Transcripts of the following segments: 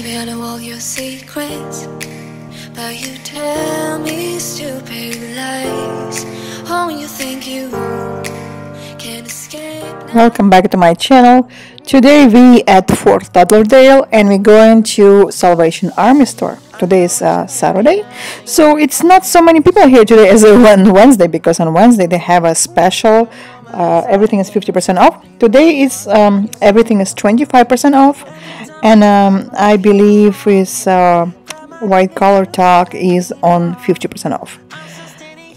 Maybe I know all your secrets, but you tell me stupid lies. Oh, you think you can escape. Welcome back to my channel. Today we at Fort Lauderdale and we're going to Salvation Army store. Today is uh, Saturday, so it's not so many people here today as on Wednesday because on Wednesday they have a special. Uh, everything is 50% off. Today is um, everything is 25% off, and um, I believe is uh, white collar talk is on 50% off.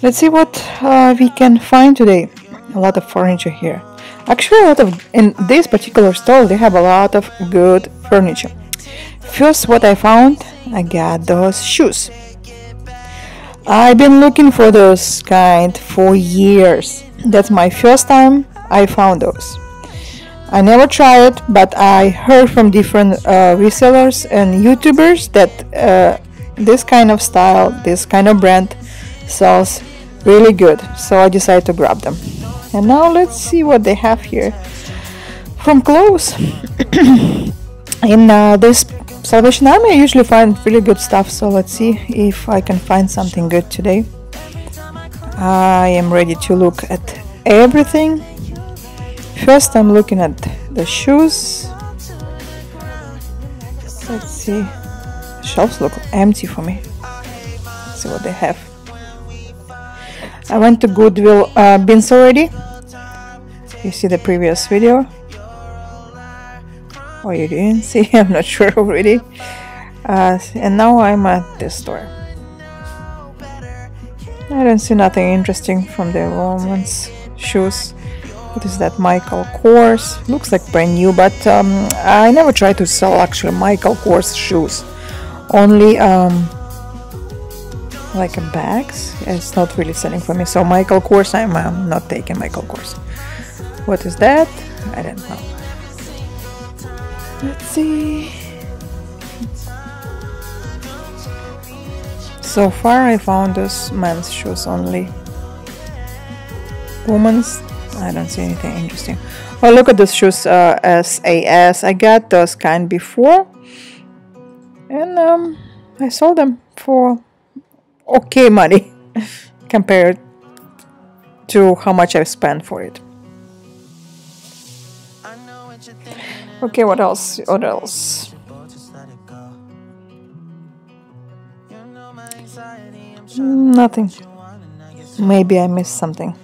Let's see what uh, we can find today. A lot of furniture here. Actually, a lot of in this particular store they have a lot of good furniture. First, what I found, I got those shoes. I've been looking for those kind for years. That's my first time I found those. I never tried it, but I heard from different uh, resellers and YouTubers that uh, this kind of style, this kind of brand sells really good. So I decided to grab them. And now let's see what they have here from clothes. In uh, this Salvation Army, I usually find really good stuff. So let's see if I can find something good today. I am ready to look at everything. First, I'm looking at the shoes. Let's see. The shelves look empty for me. Let's see what they have. I went to Goodwill uh, bins already. You see the previous video. Or you didn't see? I'm not sure already. Uh, and now I'm at this store. I don't see nothing interesting from the woman's shoes. What is that Michael Kors? Looks like brand new, but um, I never tried to sell actually Michael Kors shoes. Only um, like a bags. It's not really selling for me. So Michael Kors, I'm um, not taking Michael Kors. What is that? I don't know. Let's see. So far, I found those men's shoes only. Women's, I don't see anything interesting. Oh, look at those shoes, uh, SAS. I got those kind before, and um, I sold them for okay money compared to how much I spent for it. Okay, what else? What else? Nothing. Maybe I missed something.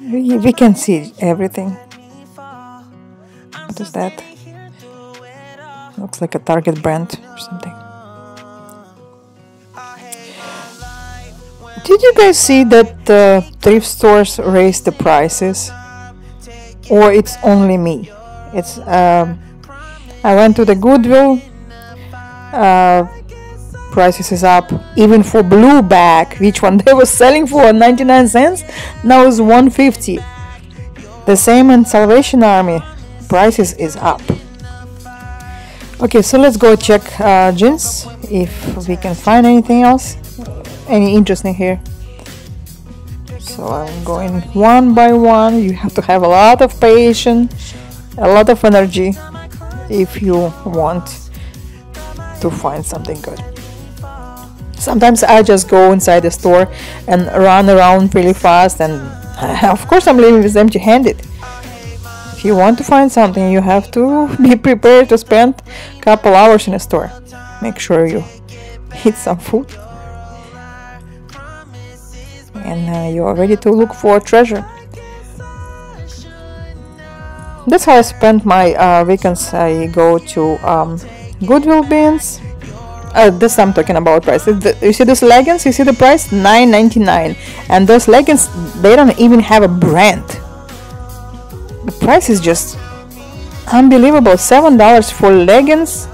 We, we can see everything. What is that? Looks like a Target brand or something. Did you guys see that thrift stores raised the prices? Or it's only me? It's um, I went to the Goodwill. Uh, prices is up. Even for blue bag which one they were selling for 99 cents now is 150 the same in salvation army. Prices is up. Okay so let's go check uh, jeans if we can find anything else. Any interesting here? So i'm going one by one. You have to have a lot of patience a lot of energy if you want to find something good sometimes I just go inside the store and run around really fast and of course I'm leaving with empty handed if you want to find something you have to be prepared to spend a couple hours in a store. Make sure you eat some food. And uh, you are ready to look for treasure. That's how I spend my uh, weekends. I go to um, Goodwill bins uh, this I'm talking about price. You see those leggings? You see the price? $9.99. And those leggings, they don't even have a brand. The price is just unbelievable. Seven dollars for leggings.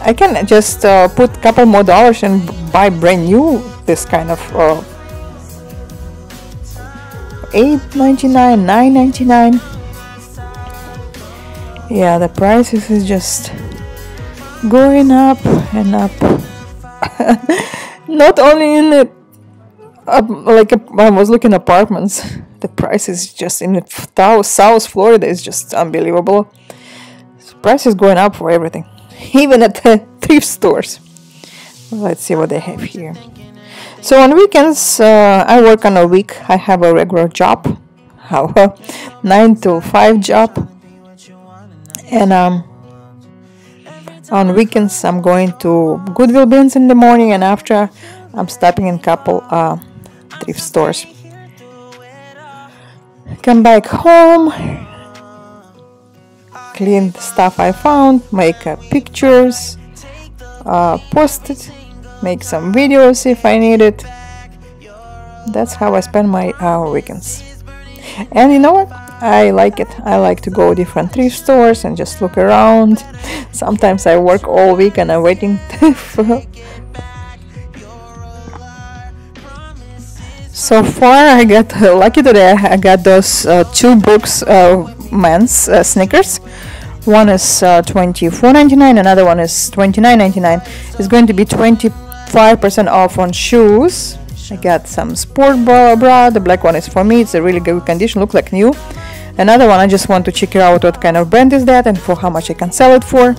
I can just uh, put a couple more dollars and buy brand new this kind of uh, $8.99, $9.99. Yeah, the prices is just going up and up. Not only in the uh, like I was looking apartments, the price is just in South South Florida is just unbelievable. price is going up for everything, even at the thrift stores. Let's see what they have here. So on weekends, uh, I work on a week. I have a regular job, a nine to five job, and um, on weekends I'm going to Goodwill bins in the morning, and after I'm stopping in couple uh, thrift stores. Come back home, clean the stuff I found, make uh, pictures, uh, post it, make some videos if I need it. That's how I spend my uh, weekends. And you know what? I like it. I like to go different thrift stores and just look around. Sometimes I work all week and I'm waiting So far, I got lucky today. I got those uh, two Brooks, uh, men's uh, sneakers. One is uh, $24.99, another one is $29.99. It's going to be 25% off on shoes. I got some sport bra, bra. The black one is for me. It's a really good condition, look like new. Another one, I just want to check out what kind of brand is that and for how much I can sell it for.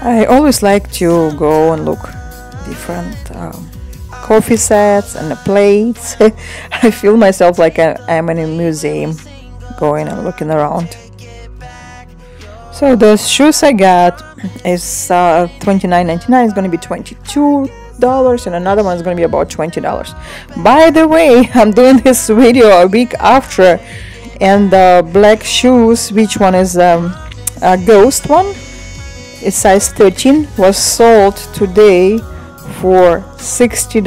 I always like to go and look different um, coffee sets and the plates. I feel myself like I'm in a museum going and looking around. So those shoes I got is uh, $29.99. It's going to be 22 dollars and another one is going to be about 20 dollars by the way i'm doing this video a week after and the black shoes which one is um, a ghost one it's size 13 was sold today for $60.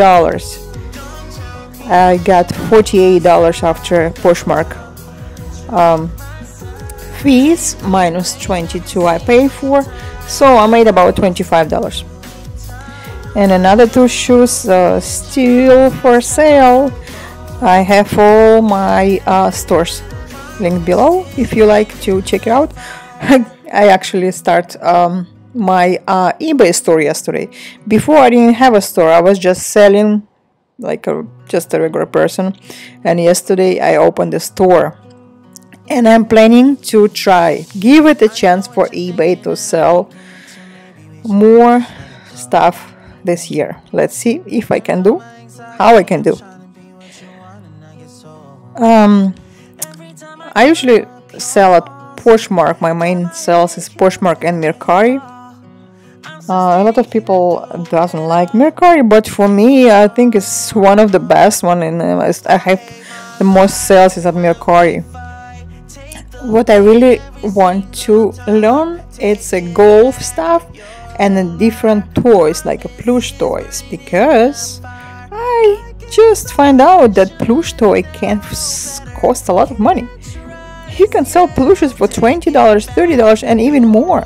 I got $48 after Poshmark um, fees minus 22 I paid for, so I made about $25. And another two shoes uh, still for sale. I have all my uh, stores linked below if you like to check it out. I actually start um, my uh, eBay store yesterday. Before I didn't have a store, I was just selling like a just a regular person. And yesterday I opened the store. And I'm planning to try give it a chance for eBay to sell more stuff this year. Let's see if I can do how I can do. Um, I usually sell at Poshmark. My main sales is Poshmark and Mercari uh, a lot of people doesn't like Mercari, but for me, I think it's one of the best one. And uh, I have the most sales is at Mercari. What I really want to learn it's a golf stuff and different toys like a plush toys because I just find out that plush toy can cost a lot of money. You can sell plushes for $20, $30 and even more.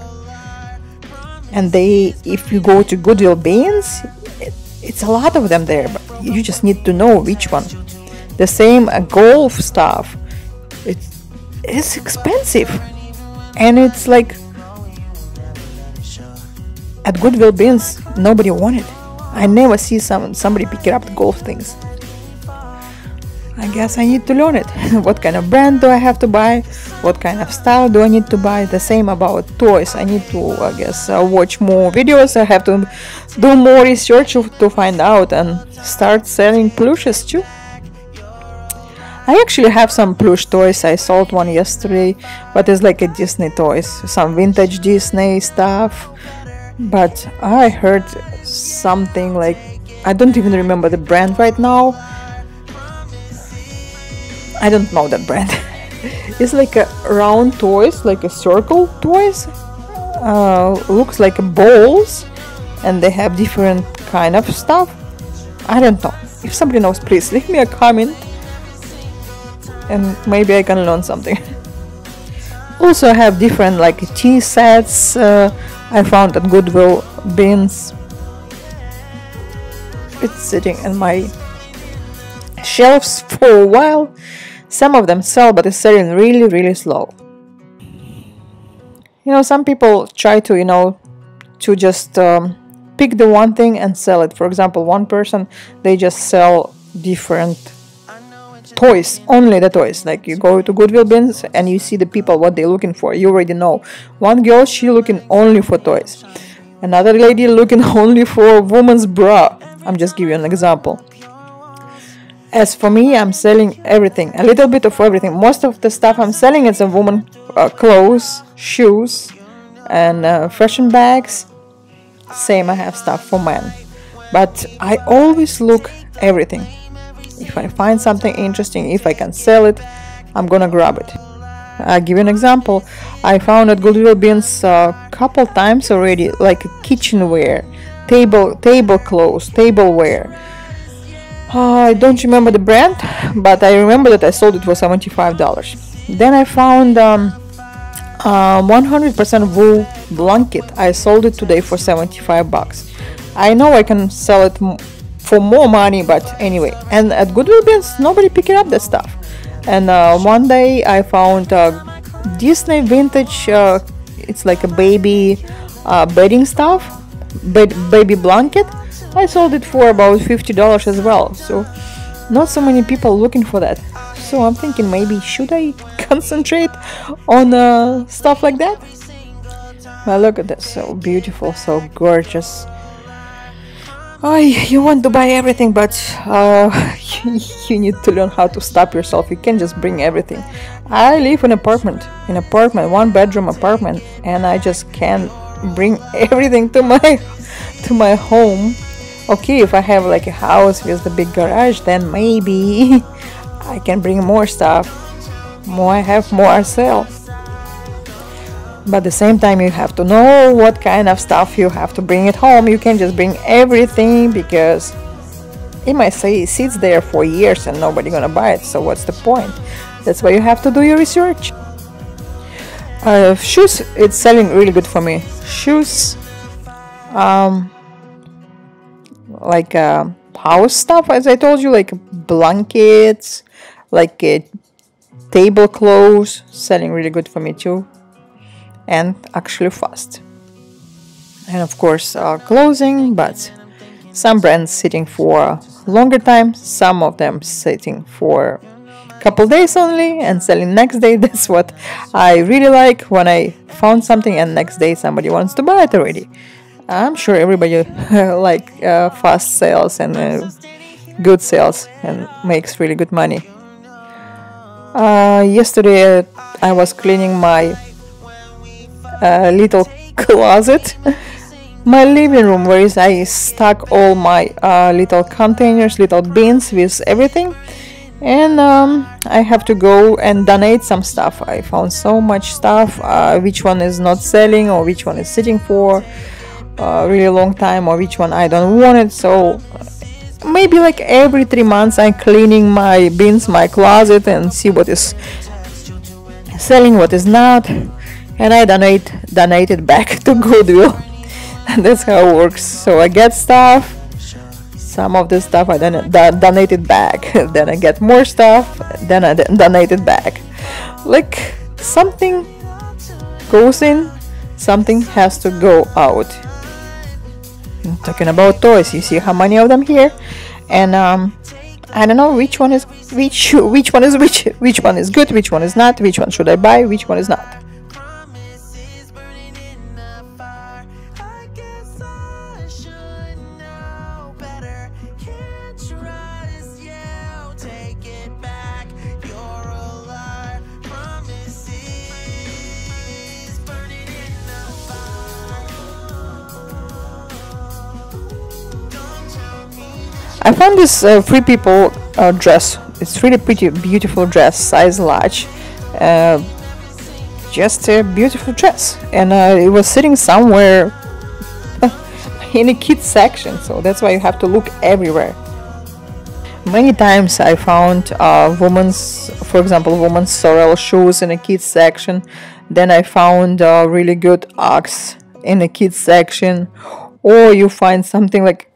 And they if you go to goodwill bins it, it's a lot of them there but you just need to know which one. The same uh, golf stuff. It's it's expensive. And it's like at goodwill bins nobody wanted. I never see some somebody picking up the golf things I guess I need to learn it. what kind of brand do I have to buy? What kind of style do I need to buy? The same about toys. I need to, I guess, uh, watch more videos. I have to do more research to find out and start selling plushes too. I actually have some plush toys. I sold one yesterday, but it's like a Disney toys, some vintage Disney stuff. But I heard something like I don't even remember the brand right now I don't know that brand. it's like a round toys, like a circle toys. Uh, looks like balls, and they have different kind of stuff. I don't know. If somebody knows, please leave me a comment, and maybe I can learn something. also, I have different like tea sets. Uh, I found at Goodwill bins. It's sitting in my shelves for a while some of them sell, but it's selling really, really slow. You know, some people try to, you know, to just um, pick the one thing and sell it. For example, one person, they just sell different toys, only the toys. Like you go to Goodwill bins and you see the people what they're looking for. You already know. One girl, she looking only for toys. Another lady looking only for a woman's bra. I'm just giving you an example. As for me, I'm selling everything, a little bit of everything. Most of the stuff I'm selling is a woman uh, clothes, shoes, and uh, fashion bags. Same, I have stuff for men, but I always look everything. If I find something interesting, if I can sell it, I'm gonna grab it. I'll give you an example. I found at Goodwill bins a couple times already, like kitchenware, table tablecloths, tableware I don't remember the brand, but I remember that I sold it for $75. Then I found um, 100% wool blanket. I sold it today for 75 bucks. I know I can sell it for more money, but anyway. And at Goodwill bins, nobody picking up that stuff. And uh, one day I found uh, Disney vintage. Uh, it's like a baby uh, bedding stuff, baby blanket I sold it for about $50 as well, so not so many people looking for that. So I'm thinking maybe should I concentrate on uh, stuff like that? Well, look at this, so beautiful, so gorgeous. Oh, you want to buy everything, but uh, you need to learn how to stop yourself. You can't just bring everything. I live in an apartment, in apartment, one bedroom apartment, and I just can't bring everything to my to my home okay if i have like a house with a big garage then maybe i can bring more stuff. More i have more sell but at the same time you have to know what kind of stuff you have to bring at home. You can just bring everything because it might say it sits there for years and nobody gonna buy it. So what's the point? That's why you have to do your research. Uh, shoes it's selling really good for me. Shoes um, like uh, house stuff, as I told you, like blankets, like uh, tablecloths, selling really good for me too, and actually fast. And of course, uh, clothing, but some brands sitting for longer time, some of them sitting for couple days only and selling next day that's what i really like when i found something and next day somebody wants to buy it already I'm sure everybody like uh, fast sales and uh, good sales and makes really good money. Uh, yesterday I was cleaning my uh, little closet, my living room where I stuck all my uh, little containers, little bins with everything. And um, I have to go and donate some stuff. I found so much stuff, uh, which one is not selling or which one is sitting for a really long time or which one I don't want it. So uh, maybe like every three months I'm cleaning my bins, my closet, and see what is selling, what is not, and I donate donate it back to Goodwill. and that's how it works. So I get stuff. Some of the stuff I then donate it back. then I get more stuff. Then I donate it back. Like something goes in, something has to go out talking about toys. You see how many of them here? And um, I don't know which one is which which one is which which one is good which one is not which one should I buy which one is not I found this uh, Free People uh, dress. It's really pretty, beautiful dress, size large. Uh, just a beautiful dress, and uh, it was sitting somewhere in a kids section, so that's why you have to look everywhere. Many times I found uh, women's, for example, women's Sorel shoes in a kids section. Then I found uh, really good Uggs in a kids section, or you find something like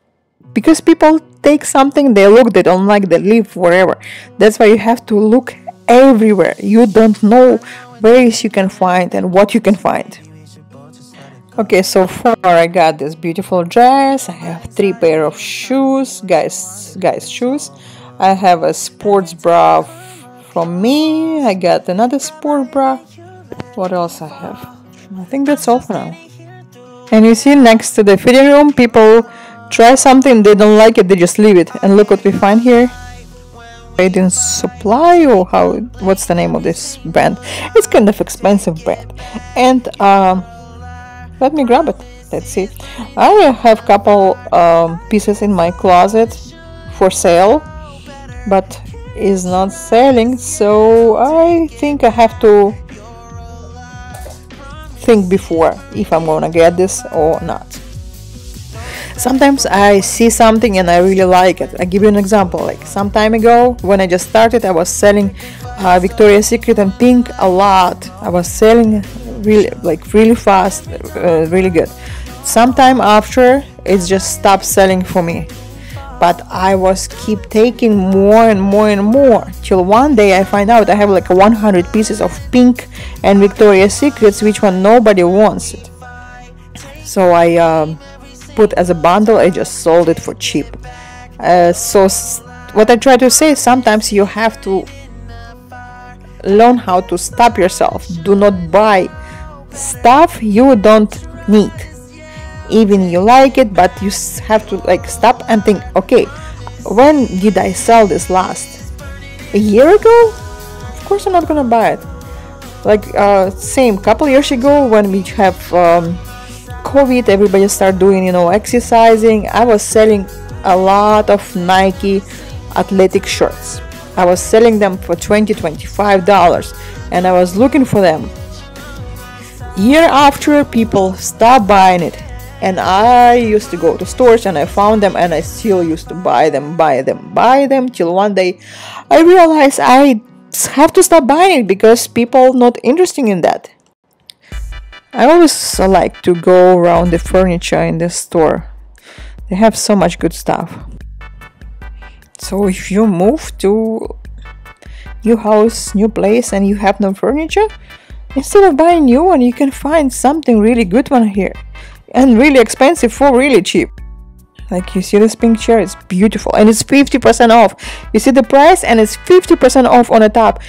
because people take something, they look, they don't like, they leave forever. That's why you have to look everywhere. You don't know where you can find and what you can find. Okay, so far I got this beautiful dress. I have three pair of shoes, guys, guys shoes. I have a sports bra from me. I got another sport bra. What else I have? I think that's all for now. And you see next to the fitting room, people try something, they don't like it, they just leave it. And look what we find here. Radiant Supply or how what's the name of this brand? It's kind of expensive brand. And um, let me grab it. Let's see. I have couple um, pieces in my closet for sale, but is not selling. So I think I have to think before if I'm gonna get this or not. Sometimes I see something and I really like it. I give you an example. Like some time ago, when I just started, I was selling uh, Victoria's Secret and Pink a lot. I was selling really like really fast, uh, really good. Sometime after, it just stopped selling for me. But I was keep taking more and more and more till one day I find out I have like 100 pieces of Pink and Victoria's Secrets, which one nobody wants it. So I. Um, put as a bundle I just sold it for cheap. Uh, so what I try to say sometimes you have to learn how to stop yourself. Do not buy stuff you don't need. Even you like it but you have to like stop and think okay when did I sell this last? A year ago? Of course I'm not gonna buy it. Like uh, same couple years ago when we have um, COVID, everybody started doing, you know, exercising. I was selling a lot of Nike athletic shirts. I was selling them for 20 $25 and I was looking for them. Year after, people stopped buying it. And I used to go to stores and I found them and I still used to buy them, buy them, buy them till one day I realized I have to stop buying it because people not interested in that. I always like to go around the furniture in this store. They have so much good stuff. So if you move to new house, new place and you have no furniture, instead of buying new one, you can find something really good one here and really expensive for really cheap. Like you see this pink chair, it's beautiful and it's 50% off. You see the price and it's 50% off on the top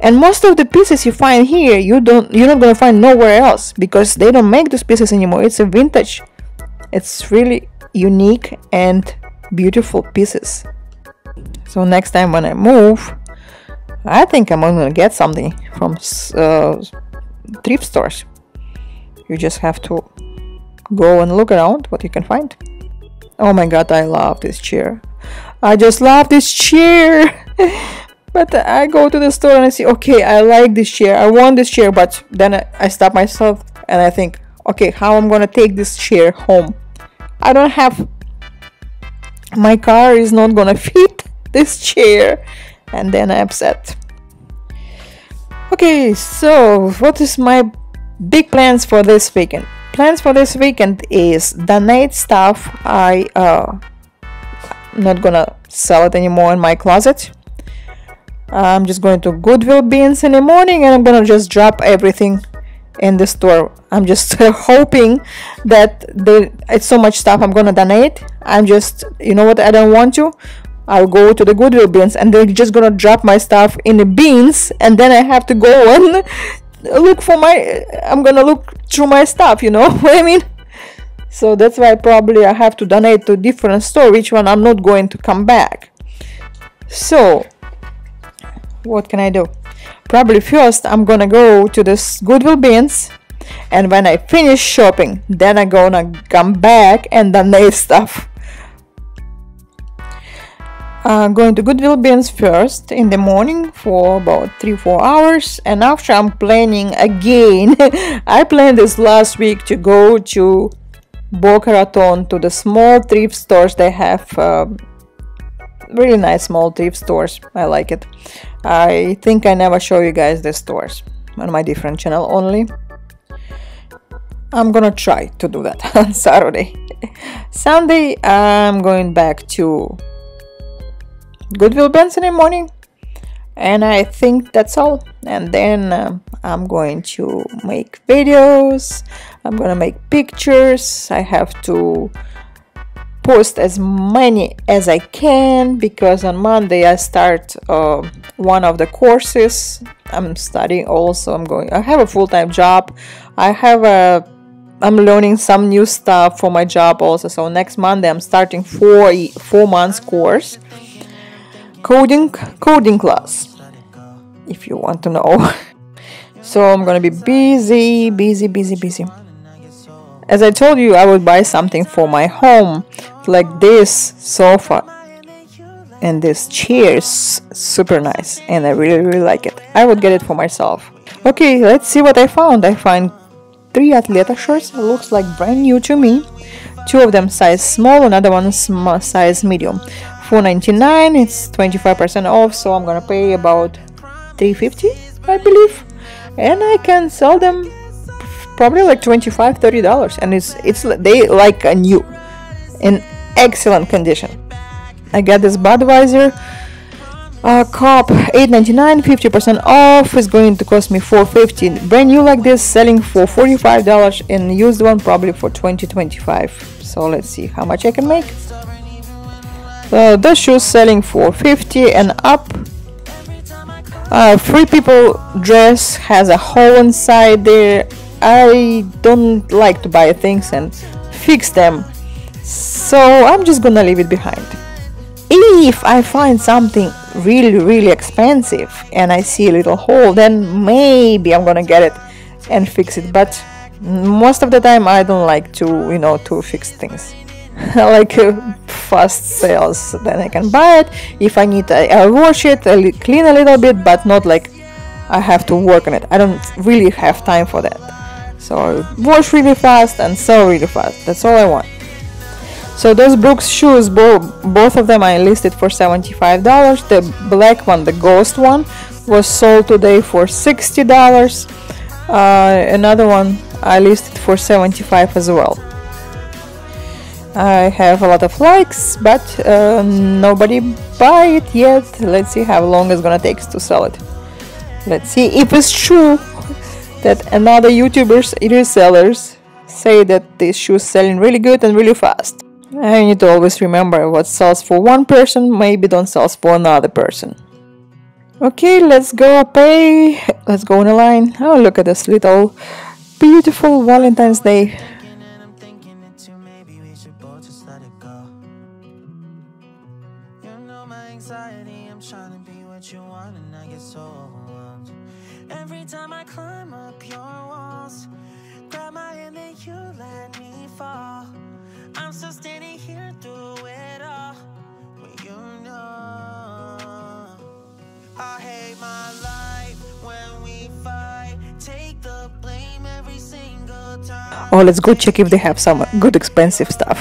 and most of the pieces you find here you don't you're not to find nowhere else because they don't make those pieces anymore. It's a vintage. It's really unique and beautiful pieces. So next time when i move i think i'm to get something from uh, thrift stores. You just have to go and look around what you can find. Oh my god i love this chair. I just love this chair But I go to the store and I see, okay, I like this chair. I want this chair. But then I, stop myself and I think, okay, how I'm gonna take this chair home? I don't have. My car is not gonna fit this chair, and then I'm upset. Okay, so what is my big plans for this weekend? Plans for this weekend is donate stuff. I uh, not gonna sell it anymore in my closet I'm just going to Goodwill bins in the morning and I'm gonna just drop everything in the store. I'm just hoping that the it's so much stuff I'm gonna donate. I'm just you know what I don't want to. I'll go to the Goodwill bins and they're just gonna drop my stuff in the bins and then I have to go and look for my I'm gonna look through my stuff, you know what I mean? So that's why probably I have to donate to different store, which one I'm not going to come back. So what can I do? Probably first I'm gonna go to this Goodwill bins and when I finish shopping then I'm gonna come back and donate stuff. I'm going to Goodwill bins first in the morning for about 3-4 hours and after I'm planning again I planned this last week to go to Boca Raton to the small thrift stores they have um, really nice small thrift stores. I like it. I think I never show you guys the stores on my different channel only. I'm gonna try to do that on Saturday. Sunday I'm going back to Goodwill Bins in the morning and I think that's all. And then uh, I'm going to make videos. I'm gonna make pictures. I have to post as many as I can because on Monday I start uh, one of the courses. I'm studying also. I'm going. I have a full time job. I have a. I'm learning some new stuff for my job also. So next Monday I'm starting four four months course coding coding class. If you want to know. so I'm gonna be busy, busy, busy, busy. As I told you, I would buy something for my home, like this sofa and this chair is super nice and I really really like it. I would get it for myself. Okay, let's see what I found. I find three Athleta shirts. Looks like brand new to me. Two of them size small, another one size medium. 4.99. It's 25% off, so I'm gonna pay about 3.50, I believe, and I can sell them probably like 25 30 dollars and it's it's they like a new in excellent condition. I got this budweiser uh, cup 8.99 50% off is going to cost me 4.50 brand new like this selling for $45 and used one probably for 20 25 so let's see how much i can make. Uh, the shoes selling for 50 and up. Uh, free people dress has a hole inside there I don't like to buy things and fix them, so I'm just gonna leave it behind. If I find something really, really expensive and I see a little hole, then maybe I'm gonna get it and fix it. But most of the time, I don't like to, you know, to fix things. I like uh, fast sales, then I can buy it. If I need, I, I'll wash it, I'll clean a little bit, but not like I have to work on it. I don't really have time for that. So wash really fast and sell really fast. That's all I want. So those Brooks shoes, bo- both of them I listed for $75. The black one, the ghost one, was sold today for $60. Uh, another one I listed for 75 as well. I have a lot of likes, but uh, nobody buy it yet. Let's see how long it's gonna take to sell it. Let's see if it's true that another YouTubers resellers say that this shoe is selling really good and really fast. I need to always remember what sells for one person maybe don't sell for another person. Okay, let's go pay. Let's go on a line. Oh, look at this little beautiful Valentine's Day. Time. Oh, let's go check if they have some good expensive stuff.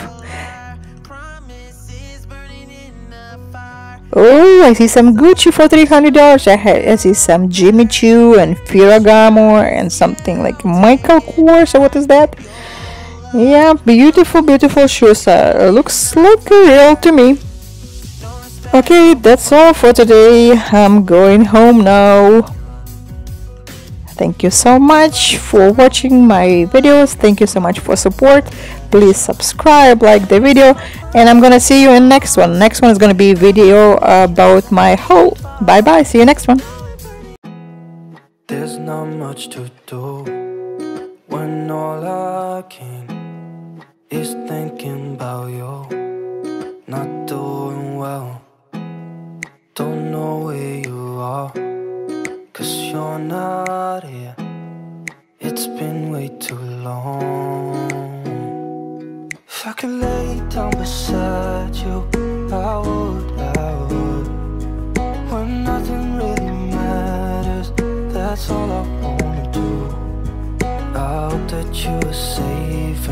Oh, I see some Gucci for $300. I, I see some Jimmy Choo and Ferragamo and something like Michael Kors. So what is that? Yeah, beautiful, beautiful shoes. Uh, looks like real to me. Okay, that's all for today. I'm going home now. Thank you so much for watching my videos. Thank you so much for support. Please subscribe, like the video, and I'm gonna see you in next one. Next one is gonna be video about my haul. Bye bye. See you next one. There's not much to do when all I can is thinking about you. Not doing well. Don't know where you are. Cause you're not here. It's been way too long. If I could lay down beside you I would, I would. When nothing really matters That's all I wanna do. I hope that you are safe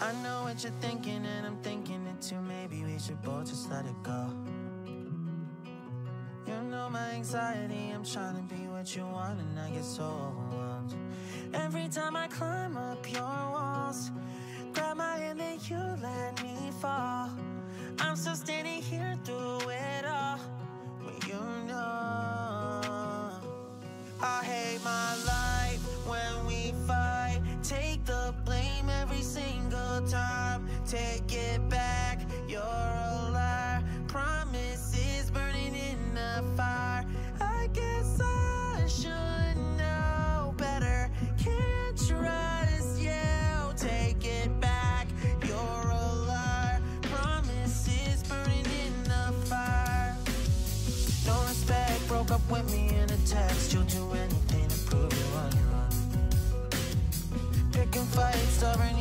I know what you're thinking, and I'm thinking it too. Maybe we should both just let it go. You know my anxiety, I'm trying to be what you want, and I get so overwhelmed. Every time I climb up your walls, grab my hand, then you let me fall. I'm still standing here through it all. but you know, I hate my life. take it back. You're a liar. Promises burning in the fire. I guess I should know better. Can't trust you. Take it back. You're a liar. Promises burning in the fire. No respect. Broke up with me in a text. You'll do anything to prove you on your own. Picking fights, stubborn.